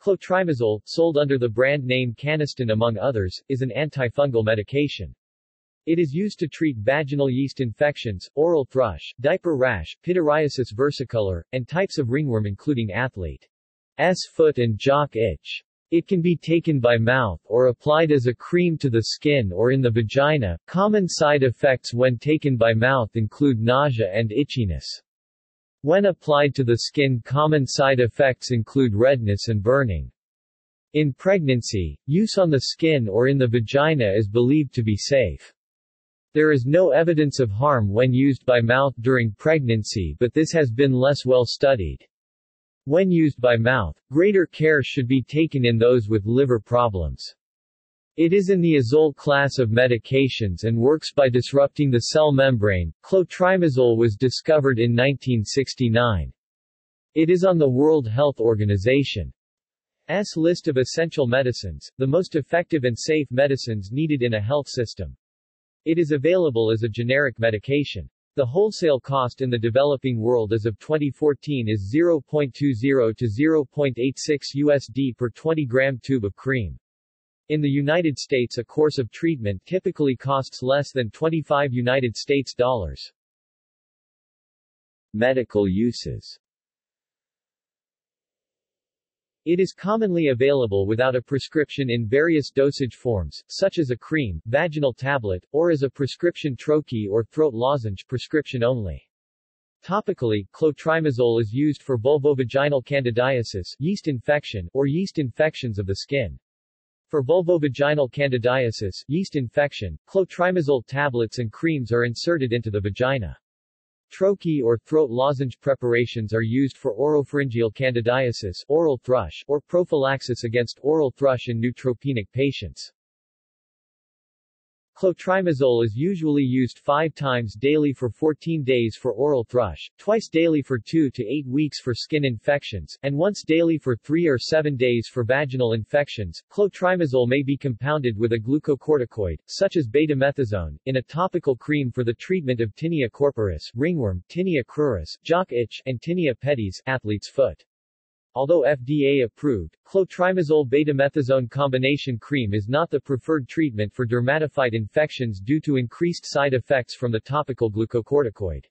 Clotrimazole, sold under the brand name Canesten among others, is an antifungal medication. It is used to treat vaginal yeast infections, oral thrush, diaper rash, pityriasis versicolor, and types of ringworm including athlete's foot and jock itch. It can be taken by mouth or applied as a cream to the skin or in the vagina. Common side effects when taken by mouth include nausea and itchiness. When applied to the skin common side effects include redness and burning. In pregnancy, use on the skin or in the vagina is believed to be safe. There is no evidence of harm when used by mouth during pregnancy but this has been less well studied. When used by mouth, greater care should be taken in those with liver problems. It is in the azole class of medications and works by disrupting the cell membrane. Clotrimazole was discovered in 1969. It is on the World Health Organization's list of essential medicines, the most effective and safe medicines needed in a health system. It is available as a generic medication. The wholesale cost in the developing world as of 2014 is 0.20 to 0.86 USD per 20 gram tube of cream. In the United States a course of treatment typically costs less than 25 United States dollars. Medical uses it is commonly available without a prescription in various dosage forms, such as a cream, vaginal tablet, or as a prescription troche or throat lozenge prescription only. Topically, clotrimazole is used for vulvovaginal candidiasis yeast infection, or yeast infections of the skin. For vulvovaginal candidiasis yeast infection, clotrimazole tablets and creams are inserted into the vagina. Troche or throat lozenge preparations are used for oropharyngeal candidiasis oral thrush, or prophylaxis against oral thrush in neutropenic patients. Clotrimazole is usually used five times daily for 14 days for oral thrush, twice daily for 2 to 8 weeks for skin infections, and once daily for 3 or 7 days for vaginal infections. Clotrimazole may be compounded with a glucocorticoid, such as betamethasone, in a topical cream for the treatment of tinea corporis, ringworm, tinea cruris, jock itch, and tinea pedis, athlete's foot. Although FDA-approved, clotrimazole betamethasone combination cream is not the preferred treatment for dermatophyte infections due to increased side effects from the topical glucocorticoid.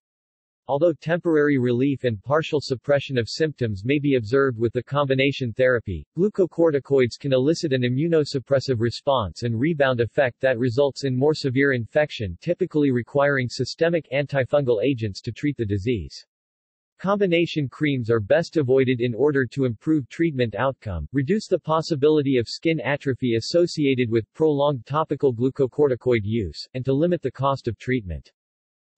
Although temporary relief and partial suppression of symptoms may be observed with the combination therapy, glucocorticoids can elicit an immunosuppressive response and rebound effect that results in more severe infection typically requiring systemic antifungal agents to treat the disease. Combination creams are best avoided in order to improve treatment outcome, reduce the possibility of skin atrophy associated with prolonged topical glucocorticoid use, and to limit the cost of treatment.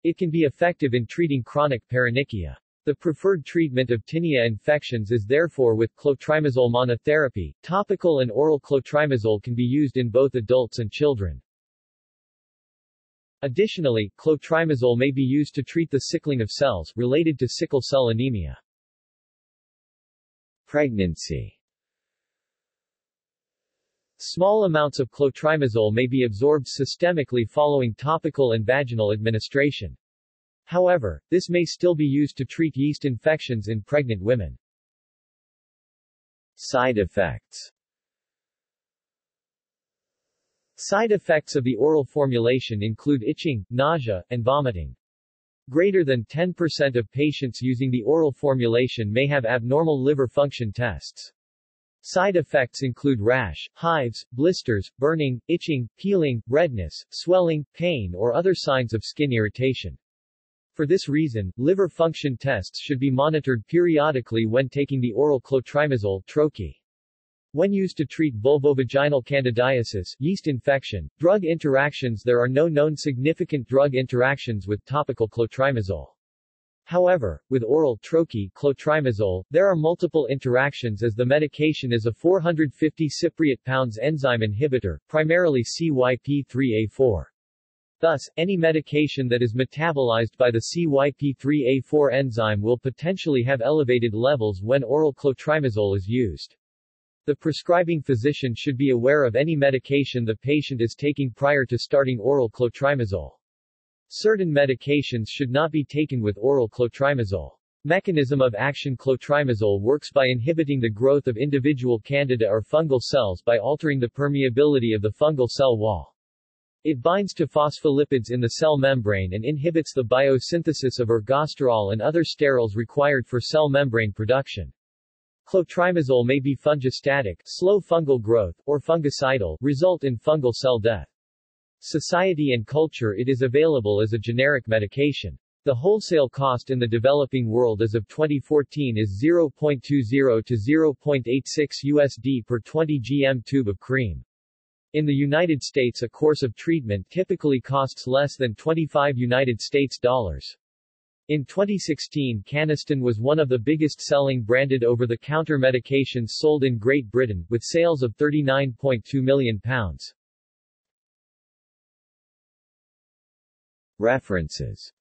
It can be effective in treating chronic paronychia. The preferred treatment of tinea infections is therefore with clotrimazole monotherapy. Topical and oral clotrimazole can be used in both adults and children. Additionally, clotrimazole may be used to treat the sickling of cells, related to sickle cell anemia. Pregnancy Small amounts of clotrimazole may be absorbed systemically following topical and vaginal administration. However, this may still be used to treat yeast infections in pregnant women. Side effects Side effects of the oral formulation include itching, nausea, and vomiting. Greater than 10% of patients using the oral formulation may have abnormal liver function tests. Side effects include rash, hives, blisters, burning, itching, peeling, redness, swelling, pain or other signs of skin irritation. For this reason, liver function tests should be monitored periodically when taking the oral clotrimazole troche. When used to treat vulvovaginal candidiasis yeast infection, drug interactions there are no known significant drug interactions with topical clotrimazole. However, with oral troche clotrimazole, there are multiple interactions as the medication is a 450 cypriot pounds enzyme inhibitor, primarily CYP3A4. Thus, any medication that is metabolized by the CYP3A4 enzyme will potentially have elevated levels when oral clotrimazole is used. The prescribing physician should be aware of any medication the patient is taking prior to starting oral clotrimazole. Certain medications should not be taken with oral clotrimazole. Mechanism of action Clotrimazole works by inhibiting the growth of individual candida or fungal cells by altering the permeability of the fungal cell wall. It binds to phospholipids in the cell membrane and inhibits the biosynthesis of ergosterol and other sterols required for cell membrane production. Clotrimazole may be fungistatic, slow fungal growth, or fungicidal, result in fungal cell death. Society and culture It is available as a generic medication. The wholesale cost in the developing world as of 2014 is 0.20 to 0.86 USD per 20 gm tube of cream. In the United States a course of treatment typically costs less than 25 United States dollars. In 2016 Canesten was one of the biggest selling branded over-the-counter medications sold in Great Britain, with sales of £39.2 million. References